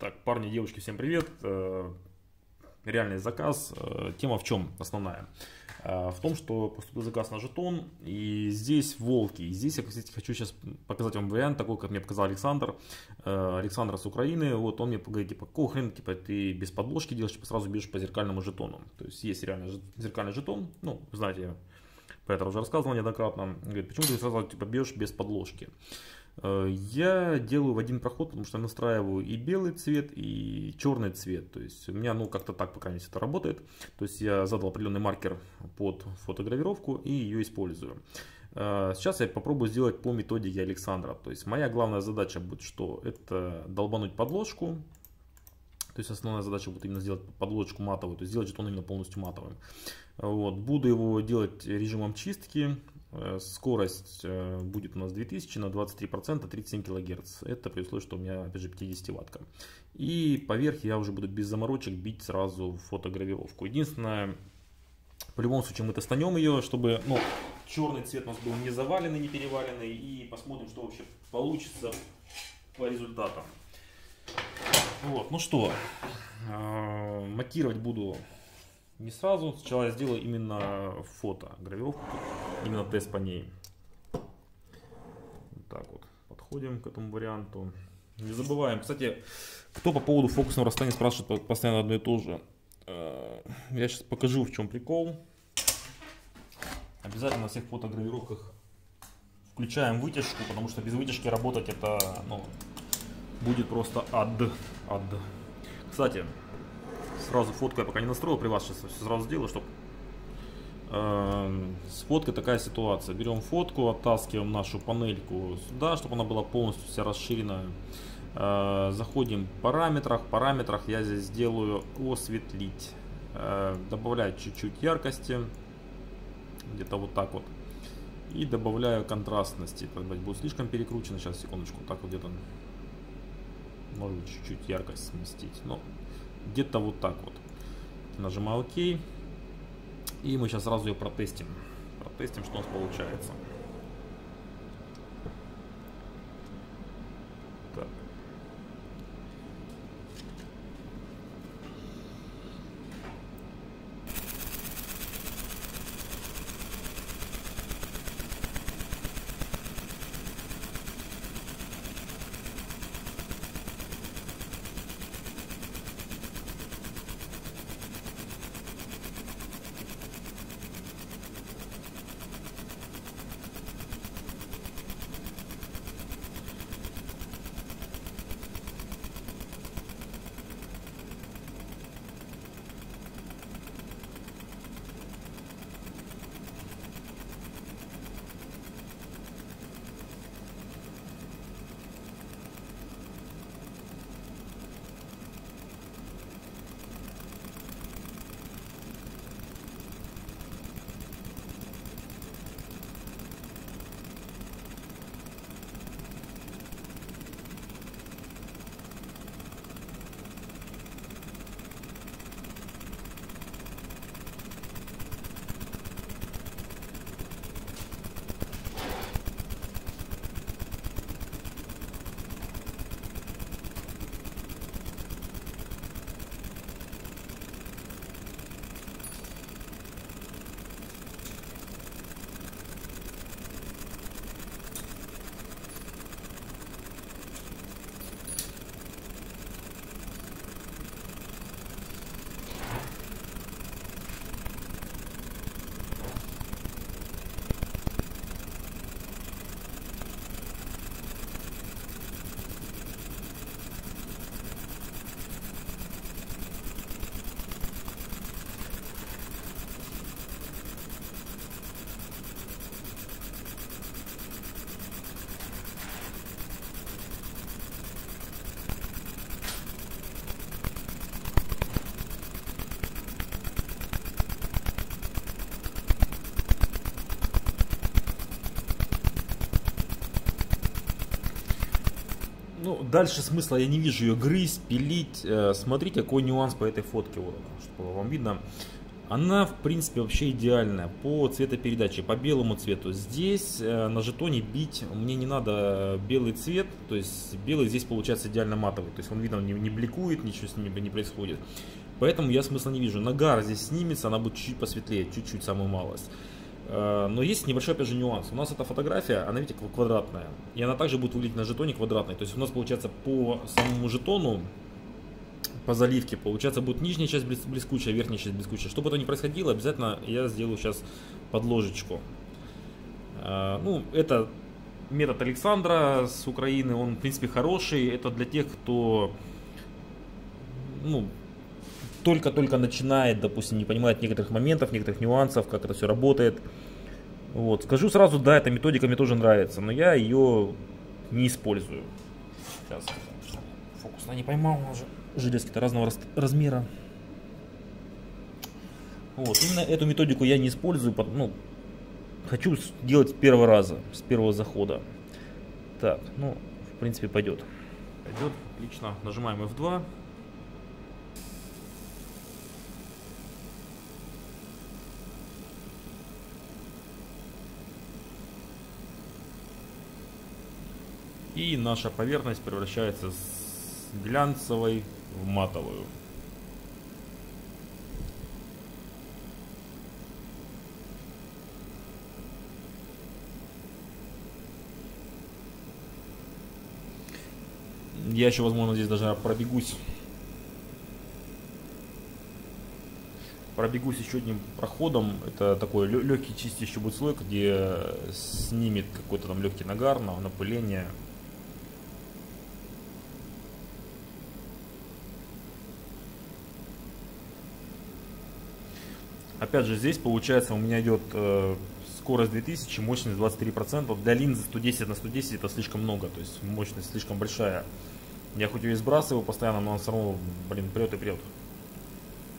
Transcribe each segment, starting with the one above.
Так, парни, девочки, всем привет. Э, реальный заказ. Э, тема в чем основная? Э, в том, что поступил заказ на жетон, и здесь волки. И здесь я, кстати, хочу сейчас показать вам вариант, такой, как мне показал Александр. Александр с Украины. Вот он мне говорит, типа, какого хрена, типа, ты без подложки делаешь, типа, сразу бьешь по зеркальному жетону. То есть есть реально зеркальный жетон, ну, знаете, про это уже рассказывал неоднократно. Говорит, почему ты сразу, типа, бьешь без подложки? Э, я делаю в один проход, потому что настраиваю и белый цвет, и черный цвет. То есть у меня ну как-то так, пока не это работает. То есть я задал определенный маркер под фотогравировку и ее использую. Э, сейчас я попробую сделать по методике Александра. То есть моя главная задача будет что? Это долбануть подложку. То есть основная задача будет именно сделать подложку матовую, то есть сделать жетон именно полностью матовым. Вот. Буду его делать режимом чистки, скорость э, будет у нас 2000 на 23%, 37 кГц. Это при условии, что у меня, опять же, 50 ваттка. И поверх я уже буду без заморочек бить сразу фотогравировку. Единственное, по любому случаю мы достанем ее, чтобы ну, черный цвет у нас был не заваленный, не переваленный. И посмотрим, что вообще получится по результатам. Вот, ну что, э, матировать буду не сразу. Сначала я сделаю именно фото, гравировку, именно тест по ней. Вот так вот, подходим к этому варианту. Не забываем, кстати, кто по поводу фокусного расстояния спрашивает постоянно одно и то же. Э, я сейчас покажу, в чем прикол. Обязательно на всех фотогравировках включаем вытяжку, потому что без вытяжки работать это ну, будет просто ад. ад. Кстати, сразу фотку я пока не настроил, при вас сейчас сразу сделаю, чтобы эм, с фоткой такая ситуация. Берем фотку, оттаскиваем нашу панельку сюда, чтобы она была полностью вся расширена. Э, заходим в параметрах. В параметрах я здесь сделаю осветлить. Э, добавляю чуть-чуть яркости. Где-то вот так вот. И добавляю контрастности. Будет слишком перекручено. Сейчас, секундочку. Так вот где-то. Может чуть-чуть яркость сместить. Но где-то вот так вот. Нажимаю ОК. И мы сейчас сразу ее протестим. Протестим, что у нас получается. Дальше смысла я не вижу ее грызть, пилить. Э, смотрите, какой нюанс по этой фотке, вот, чтобы вам видно. она в принципе вообще идеальная по цветопередаче, по белому цвету. Здесь э, на жетоне бить мне не надо белый цвет, то есть белый здесь получается идеально матовый, то есть он видно не, не бликует, ничего с ним не происходит. Поэтому я смысла не вижу. Нагар здесь снимется, она будет чуть-чуть посветлее, чуть-чуть самую малость. Э, но есть небольшой, опять же, нюанс. У нас эта фотография, она, видите, квадратная. И она также будет выглядеть на жетоне квадратной. То есть у нас получается по самому жетону по заливке. Получается, будет нижняя часть блескучая, верхняя часть блескучая. Чтобы это не происходило, обязательно я сделаю сейчас подложечку. А, ну, это метод Александра с Украины, он, в принципе, хороший. Это для тех, кто, ну, только-только начинает, допустим, не понимает некоторых моментов, некоторых нюансов, как это все работает. Вот. Скажу сразу, да, эта методика мне тоже нравится, но я ее не использую. Сейчас. Фокус на не поймал уже железки-то разного размера. Вот, именно эту методику я не использую, ну, хочу делать с первого раза, с первого захода. Так, ну, в принципе, пойдет. Пойдет, отлично. Нажимаем F2. И наша поверхность превращается с глянцевой в матовую. Я еще, возможно, здесь даже пробегусь. Пробегусь еще одним проходом. Это такой легкий чистящий будет слой, где снимет какой-то там легкий нагар, напыление. Опять же, здесь получается у меня идет э, скорость 2000, мощность 23%. Для линзы 110 на 110 это слишком много, то есть мощность слишком большая. Я хоть ее и сбрасываю постоянно, но он все равно, блин, прет и прет.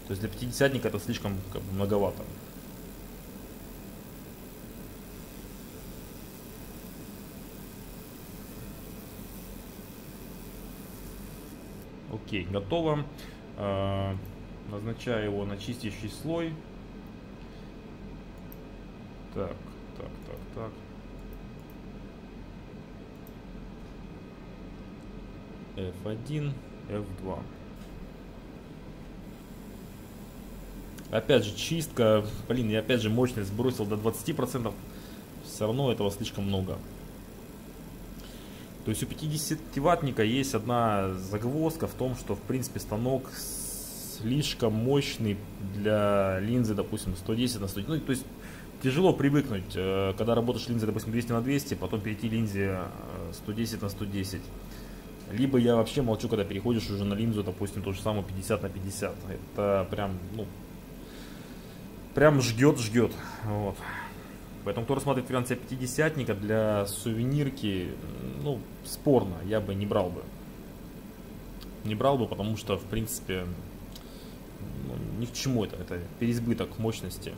То есть для 50 это слишком как бы, многовато. Окей, готово. Э, назначаю его на чистящий слой. Так, так, так, так. F1, F2. Опять же, чистка. Блин, я опять же мощность сбросил до 20%. Все равно этого слишком много. То есть у 50 ваттника есть одна загвоздка в том, что в принципе станок слишком мощный для линзы, допустим, 110 на 100. Ну, то есть тяжело привыкнуть, э, когда работаешь линзой, допустим, 200 на 200, потом перейти линзе 110 э, на 110. Либо я вообще молчу, когда переходишь уже на линзу, допустим, ту же самую 50 на 50. Это прям, ну, прям жгет, жгет. Вот. Поэтому, кто рассматривает вариант себя 50 для сувенирки, ну, спорно, я бы не брал бы. Не брал бы, потому что, в принципе, ну, ни к чему это, это переизбыток мощности.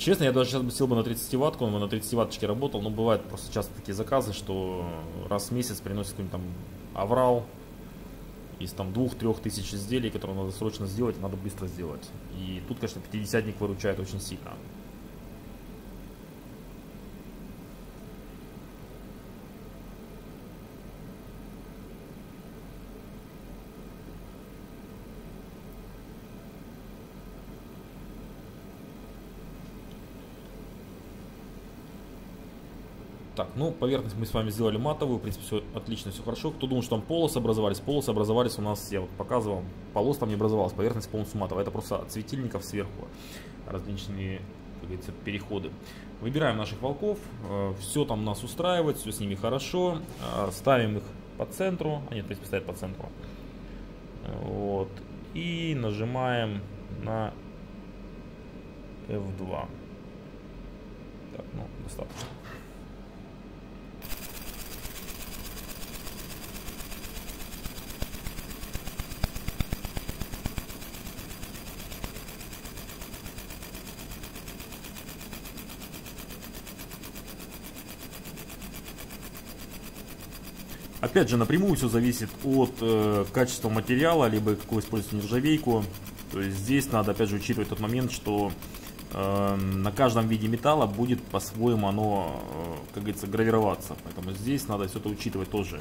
Честно, я даже сейчас бы сел бы на 30 ваттку, он на 30 ватточке работал, но бывают просто часто такие заказы, что раз в месяц приносит какой-нибудь там аврал из там двух-трех тысяч изделий, которые надо срочно сделать, надо быстро сделать. И тут, конечно, 50-ник выручает очень сильно. Так, ну, поверхность мы с вами сделали матовую, в принципе, все отлично, все хорошо. Кто думал, что там полосы образовались? Полосы образовались у нас, я вот показывал, полос там не образовалась, поверхность полностью матовая. Это просто от светильников сверху различные, как говорится, переходы. Выбираем наших волков, э, все там нас устраивает, все с ними хорошо. Э, ставим их по центру, они, в принципе, стоят по центру. Вот. И нажимаем на F2. Так, ну, достаточно. Опять же, напрямую все зависит от э, качества материала, либо какую используете нержавейку. То есть здесь надо опять же учитывать тот момент, что э, на каждом виде металла будет по-своему оно, э, как говорится, гравироваться. Поэтому здесь надо все это учитывать тоже.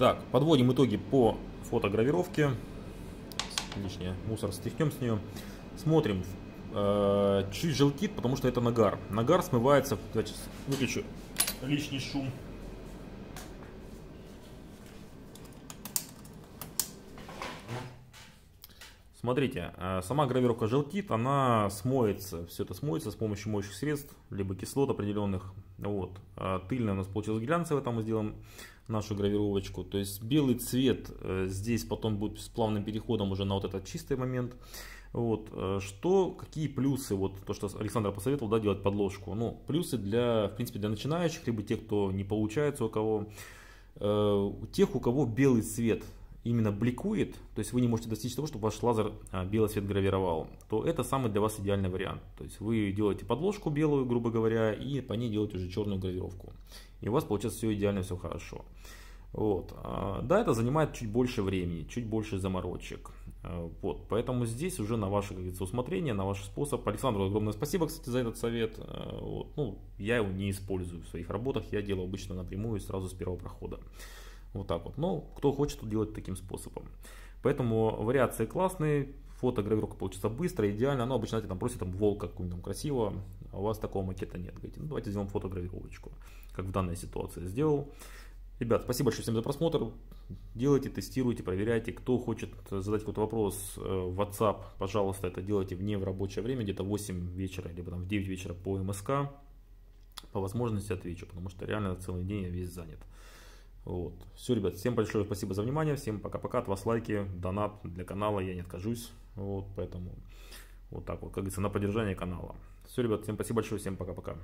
Так, подводим итоги по фотогравировке. Лишнее мусор стряхнем с нее. Смотрим. Э, чуть желтит, потому что это нагар. Нагар смывается. Давайте выключу лишний шум. Смотрите, э, сама гравировка желтит, она смоется, все это смоется с помощью моющих средств, либо кислот определенных. Вот. А тыльная у нас получилась глянцевая, там мы сделаем нашу гравировочку. То есть белый цвет э, здесь потом будет с плавным переходом уже на вот этот чистый момент. Вот, э, что, какие плюсы, вот то, что Александр посоветовал, да, делать подложку. Ну, плюсы для, в принципе, для начинающих, либо тех, кто не получается у кого, э, тех, у кого белый цвет именно бликует, то есть вы не можете достичь того, чтобы ваш лазер а, белый цвет гравировал, то это самый для вас идеальный вариант. То есть вы делаете подложку белую, грубо говоря, и по ней делаете уже черную гравировку. И у вас получается все идеально, все хорошо. Вот. А, да, это занимает чуть больше времени, чуть больше заморочек. А, вот. Поэтому здесь уже на ваше, как усмотрение, на ваш способ. Александру огромное спасибо, кстати, за этот совет. Вот. Ну, я его не использую в своих работах, я делаю обычно напрямую, сразу с первого прохода. Вот так вот. Но кто хочет, делать таким способом. Поэтому вариации классные. Фотогравировка получится быстро, идеально. Но обычно там просят там волка какую-нибудь там красиво, а у вас такого макета нет. Говорите, ну давайте сделаем фотогравировочку, как в данной ситуации сделал. Ребят, спасибо большое всем за просмотр. Делайте, тестируйте, проверяйте. Кто хочет задать какой-то вопрос э, в WhatsApp, пожалуйста, это делайте вне в рабочее время, где-то 8 вечера, либо там в 9 вечера по МСК. По возможности отвечу, потому что реально целый день я весь занят. Вот. Все, ребят, всем большое спасибо за внимание, всем пока-пока, от вас лайки, донат для канала, я не откажусь, вот, поэтому вот так вот, как говорится, на поддержание канала. Все, ребят, всем спасибо большое, всем пока-пока.